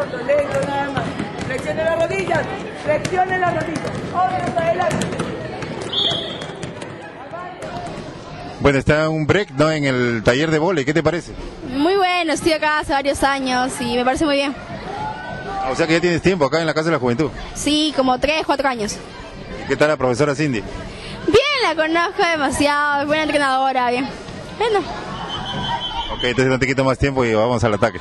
corto, lento nada más. Flexione las rodillas, flexione las rodillas. Óbvio para adelante. Bueno, está un break ¿no? en el taller de vole, ¿qué te parece? Muy bueno, estoy acá hace varios años y me parece muy bien. Ah, o sea que ya tienes tiempo acá en la Casa de la Juventud. Sí, como 3, 4 años. ¿Qué tal la profesora Cindy? Bien, la conozco demasiado, es buena entrenadora, bien. Bueno. Ok, entonces no te quito más tiempo y vamos al ataque.